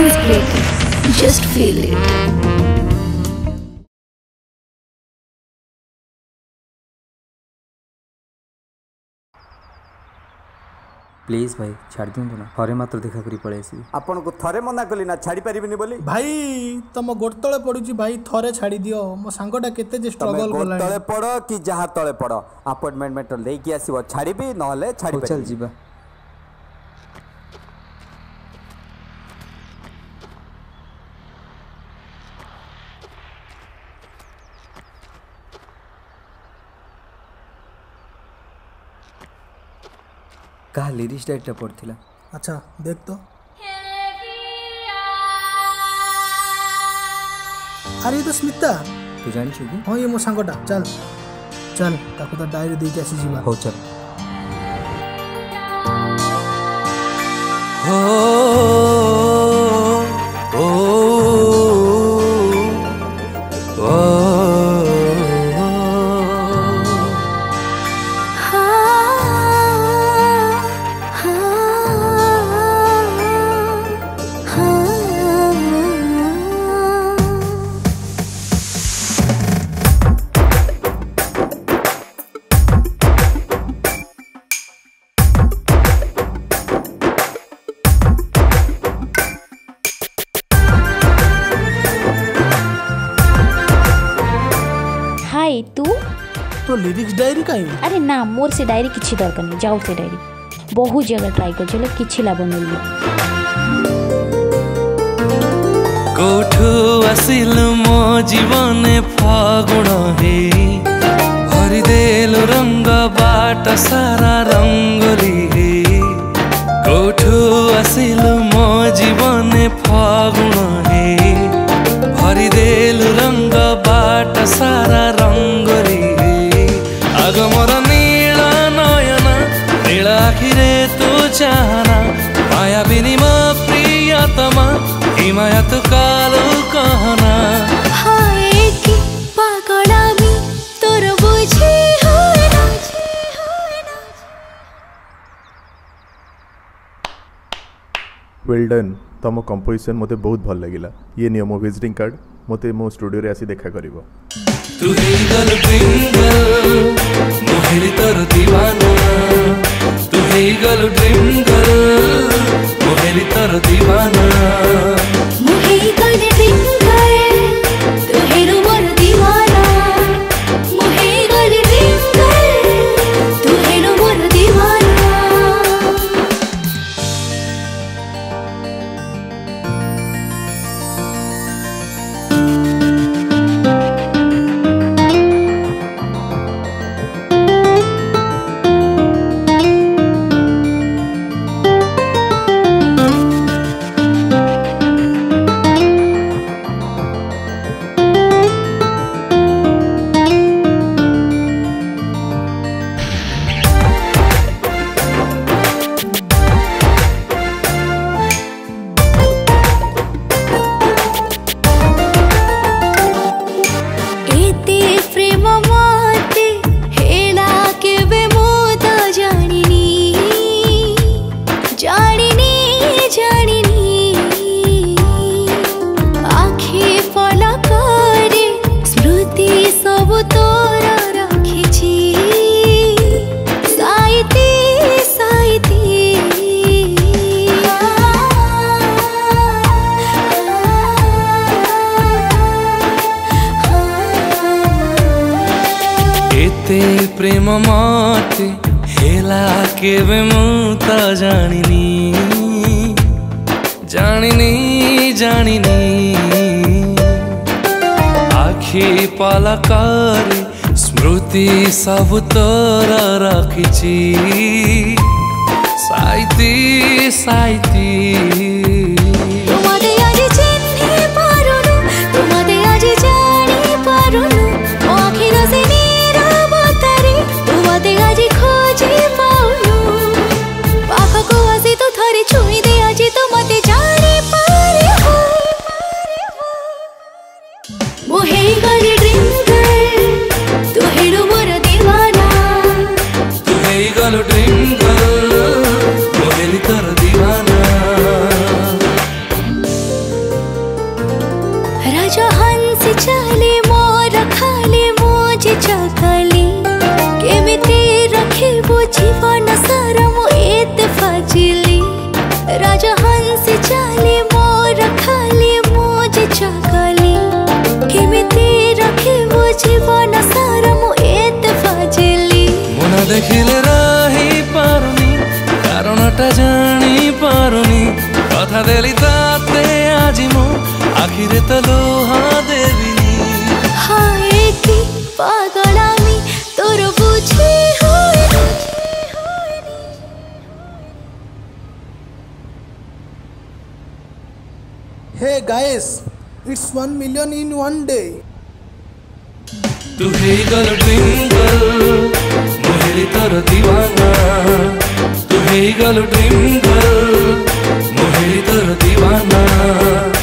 is great. Just feel it. Please ଭାଇ ଛାଡ଼ି ଦିଅନ୍ତୁ ନା ଥରେ ମାତ୍ର ଦେଖା କରି ପଳେଇ ଆସିବି ଆପଣଙ୍କୁ ଥରେ ମନା କଲି ନା ଛାଡ଼ି ପାରିବିନି ବୋଲି ଭାଇ ତମ ଗୋଡ଼ ତଳେ ପଡୁଛି ଭାଇ ଥରେ ଛାଡ଼ି ଦିଅ ମୋ ସାଙ୍ଗଟା କେତେ ଯେ ଷ୍ଟ୍ରଗଲ କଲା ତଳେ ପଡ କି ଯାହା ତଳେ ପଡ ଆପଏଣ୍ଟମେଣ୍ଟ ମେଟର ନେଇକି ଆସିବ ଛାଡ଼ିବି ନହେଲେ ଛାଡ଼ି ଚାଲ କାହା ଲିରିକ୍ସ ଡାଇଟ୍ରେ ପଡ଼ିଥିଲା ଆଚ୍ଛା ଦେଖ ତ ଆରେ ଇଏ ତ ସ୍ମିତା ତୁ ଜାଣିଛୁ କି ହଁ ଇଏ ମୋ ସାଙ୍ଗଟା ଚାଲ ଚାଲ ତାକୁ ତା ଡାଏରୀ ଦେଇକି ଆସିଯିବା ହଉ ଚାଲ लिरिक्स डायरी काई अरे ना मोर से डायरी किछि दरकार नै जाऊ से डायरी बहुत जगह ट्राई कर छले किछि लाभ मिलि कोठु असिल मो जीवन फागुण हे हरि देलो रंग बाट सारा रंगली हे कोठु असिल मो जीवन फागुण हे हरि देलो रंग बाट सारा रंग నిశానా మాయాబిని మా ప్రియతమా హిమాయత్ কালো কাহানা হায় কি ତମ କମ୍ପୋଜିସନ୍ ମୋତେ ବହୁତ ଭଲ ଲାଗିଲା ଇଏ ନିଅ ମୋ ଭିଜିଟିଂ କାର୍ଡ଼ ମୋତେ ମୋ ଷ୍ଟୁଡ଼ିଓରେ ଆସି ଦେଖା କରିବ ರು ದಿವಾನು ಹರಿ ತರು ಪ್ರೇಮ ಮಾತೆ ಹೇಳಾಕೆ ಮತ ಜಾಣಿನಿ জানিনি জানিনি আখি পালাকার স্মৃতি সব তোরা রাখিছি সাইতি সাইতি হাতে আজি খোঁজে পাউলু পাখকু আসি তো থরে ছুঁই দে আজি তো মতে জানি পারে হো মোহে গলি ড্রিঙ্গার তু হেড়ু মোর দিওয়ানা তু হেই গলো ড্রিঙ্গার মোহেলি তোর দিওয়ানা রাজা হংস চলে মোর খালে মোজে চাকা সকালে কেমিতি রাখিব জীবন সারা মু এতে ফাজিলি মন দেখিলে রহি পারুনি কারণটা জানি পারুনি কথা দেলি তাতে আজি মু আখিরে তো লোহা দেবিনি হায় কি পাগল আমি তোর বুঝি Hey guys, It's 1 million in one day. दीवाना दीवाना